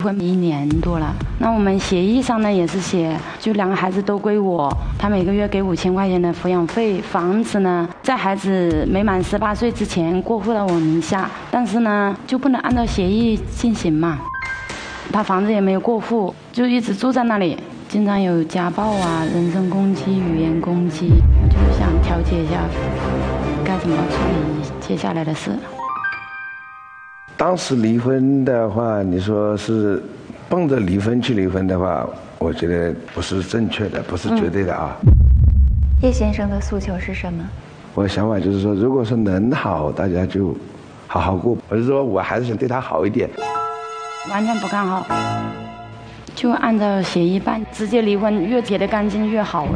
婚一年多了，那我们协议上呢也是写，就两个孩子都归我，他每个月给五千块钱的抚养费，房子呢在孩子没满十八岁之前过户到我名下，但是呢就不能按照协议进行嘛，他房子也没有过户，就一直住在那里，经常有家暴啊、人身攻击、语言攻击，就想调解一下，该怎么处理接下来的事。当时离婚的话，你说是奔着离婚去离婚的话，我觉得不是正确的，不是绝对的啊。叶先生的诉求是什么？我的想法就是说，如果说能好，大家就好好过。我是说我还是想对他好一点。完全不看好，就按照协议办，直接离婚，越结得干净越好。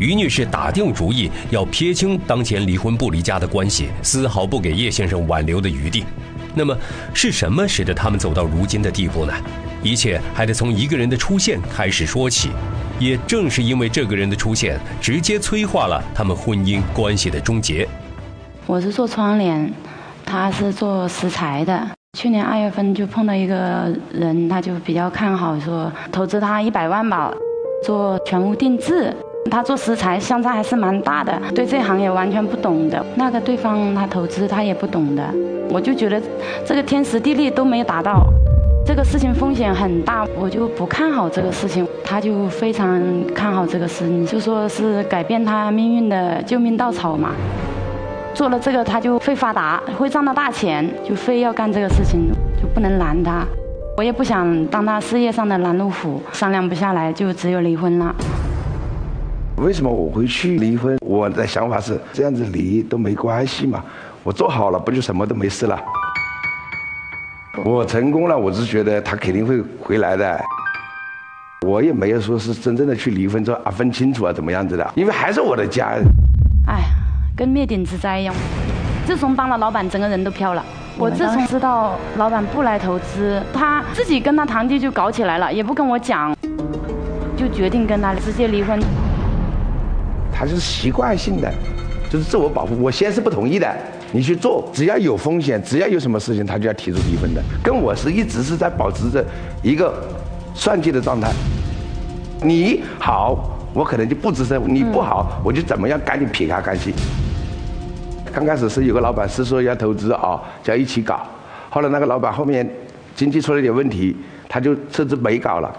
于女士打定主意要撇清当前离婚不离家的关系，丝毫不给叶先生挽留的余地。那么，是什么使得他们走到如今的地步呢？一切还得从一个人的出现开始说起。也正是因为这个人的出现，直接催化了他们婚姻关系的终结。我是做窗帘，他是做石材的。去年二月份就碰到一个人，他就比较看好，说投资他一百万吧，做全屋定制。他做石材，相差还是蛮大的，对这行业完全不懂的。那个对方他投资，他也不懂的。我就觉得这个天时地利都没达到，这个事情风险很大，我就不看好这个事情。他就非常看好这个事，情就说是改变他命运的救命稻草嘛。做了这个他就会发达，会赚到大钱，就非要干这个事情，就不能拦他。我也不想当他事业上的拦路虎，商量不下来就只有离婚了。为什么我会去离婚？我的想法是这样子离都没关系嘛，我做好了不就什么都没事了？我成功了，我是觉得他肯定会回来的。我也没有说是真正的去离婚说啊分清楚啊怎么样子的，因为还是我的家。哎，跟灭顶之灾一样。自从当了老板，整个人都飘了。我自从知道老板不来投资，他自己跟他堂弟就搞起来了，也不跟我讲，就决定跟他直接离婚。他就是习惯性的，就是自我保护。我先是不同意的，你去做，只要有风险，只要有什么事情，他就要提出离婚的。跟我是一直是在保持着一个算计的状态。你好，我可能就不吱声；你不好，我就怎么样赶紧撇开干系。刚开始是有个老板是说要投资啊，就要一起搞。后来那个老板后面经济出了点问题，他就甚至没搞了。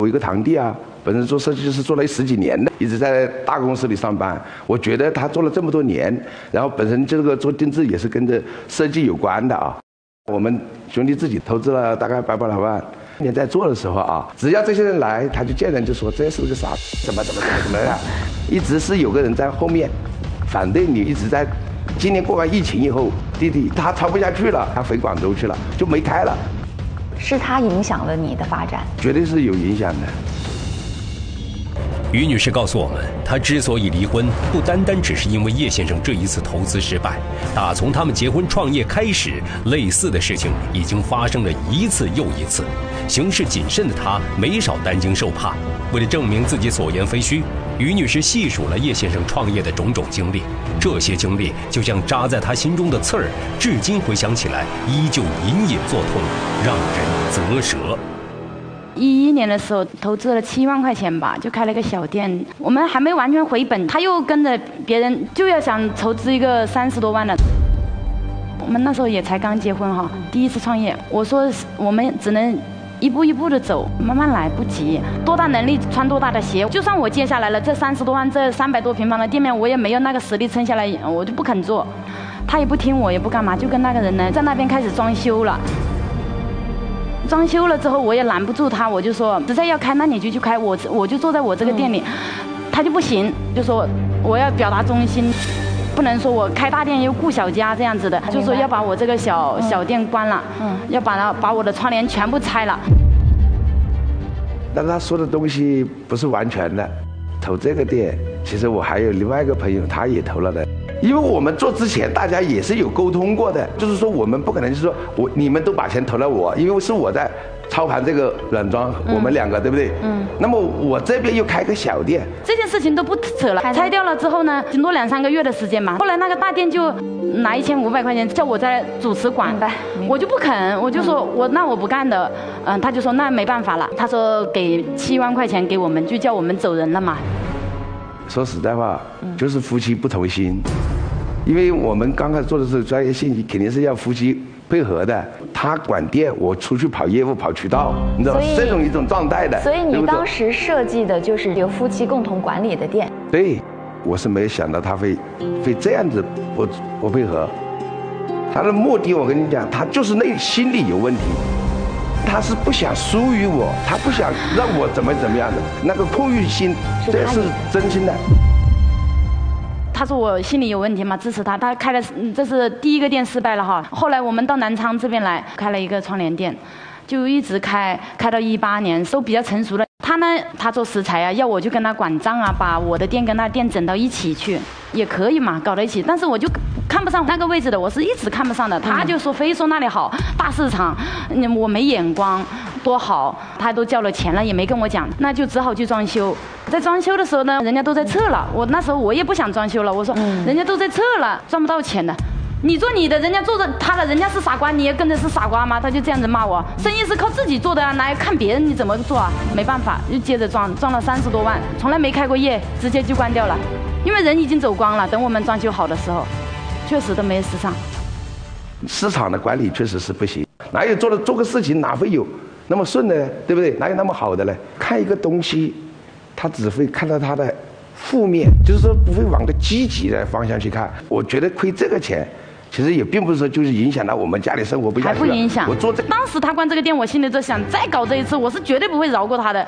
我一个堂弟啊。本身做设计师做了十几年的，一直在大公司里上班。我觉得他做了这么多年，然后本身这个做定制也是跟着设计有关的啊。我们兄弟自己投资了大概百把来万，年在做的时候啊，只要这些人来，他就见人就说这是个傻，怎么怎么怎么怎么样，一直是有个人在后面反对你，一直在。今年过完疫情以后，弟弟他撑不下去了，他回广州去了，就没开了。是他影响了你的发展？绝对是有影响的。于女士告诉我们，她之所以离婚，不单单只是因为叶先生这一次投资失败。打从他们结婚创业开始，类似的事情已经发生了一次又一次。行事谨慎的她，没少担惊受怕。为了证明自己所言非虚，于女士细数了叶先生创业的种种经历。这些经历就像扎在她心中的刺儿，至今回想起来，依旧隐隐作痛，让人啧舌。一一年的时候，投资了七万块钱吧，就开了个小店。我们还没完全回本，他又跟着别人就要想投资一个三十多万的。我们那时候也才刚结婚哈，第一次创业。我说我们只能一步一步的走，慢慢来，不急。多大能力穿多大的鞋。就算我接下来了这三十多万，这三百多平方的店面，我也没有那个实力撑下来，我就不肯做。他也不听我，也不干嘛，就跟那个人呢，在那边开始装修了。装修了之后，我也拦不住他，我就说实在要开，那你就去开，我我就坐在我这个店里，他就不行，就说我要表达忠心，不能说我开大店又顾小家这样子的，就说要把我这个小小店关了，要把它把我的窗帘全部拆了。但他说的东西不是完全的，投这个店，其实我还有另外一个朋友，他也投了的。因为我们做之前，大家也是有沟通过的，就是说我们不可能就是说我你们都把钱投了我，因为是我在操盘这个软装，我们两个对不对？嗯。那么我这边又开个小店，这件事情都不扯了。拆掉了之后呢，顶多两三个月的时间嘛。后来那个大店就拿一千五百块钱叫我在主持管，我就不肯，我就说我那我不干的。嗯，他就说那没办法了，他说给七万块钱给我们，就叫我们走人了嘛。说实在话，就是夫妻不同心，因为我们刚开始做的时候，专业信息肯定是要夫妻配合的。他管店，我出去跑业务、跑渠道，你知道这种一种状态的。所以你当时设计的就是由夫妻共同管理的店。对，我是没有想到他会会这样子不不配合。他的目的，我跟你讲，他就是内心里有问题。他是不想输于我，他不想让我怎么怎么样的，那个控欲心，这是真心的。他说我心里有问题嘛，支持他。他开了，这是第一个店失败了哈。后来我们到南昌这边来，开了一个窗帘店，就一直开，开到一八年，都比较成熟了。他呢，他做食材啊，要我就跟他管账啊，把我的店跟他店整到一起去，也可以嘛，搞到一起。但是我就看不上那个位置的，我是一直看不上的。他就说非说那里好，大市场，我没眼光，多好，他都交了钱了，也没跟我讲，那就只好去装修。在装修的时候呢，人家都在撤了，我那时候我也不想装修了，我说人家都在撤了，赚不到钱的。你做你的，人家做着他的，人家是傻瓜，你也跟着是傻瓜吗？他就这样子骂我，生意是靠自己做的啊，哪看别人你怎么做啊？没办法，又接着装，装了三十多万，从来没开过业，直接就关掉了，因为人已经走光了。等我们装修好的时候，确实都没市场。市场的管理确实是不行，哪有做的做个事情哪会有那么顺呢，对不对？哪有那么好的呢？看一个东西，他只会看到他的负面，就是说不会往个积极的方向去看。我觉得亏这个钱。其实也并不是说就是影响到我们家里生活不还不影响。我做这，当时他关这个店，我心里在想，再搞这一次，我是绝对不会饶过他的。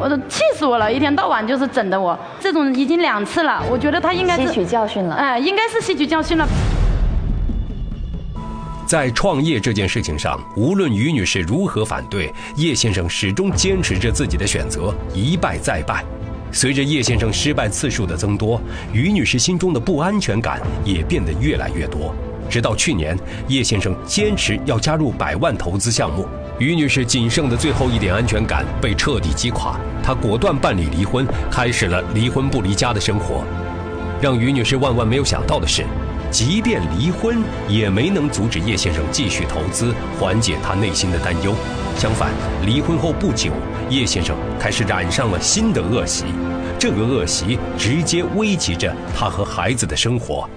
我 都气死我了，一天到晚就是整的我。这种已经两次了，我觉得他应该是吸取教训了。哎，应该是吸取教训了。在创业这件事情上，无论于女士如何反对，叶先生始终坚持着自己的选择，一败再败。随着叶先生失败次数的增多，于女士心中的不安全感也变得越来越多。直到去年，叶先生坚持要加入百万投资项目，于女士仅剩的最后一点安全感被彻底击垮，她果断办理离婚，开始了离婚不离家的生活。让于女士万万没有想到的是，即便离婚，也没能阻止叶先生继续投资，缓解他内心的担忧。相反，离婚后不久，叶先生开始染上了新的恶习，这个恶习直接危及着他和孩子的生活。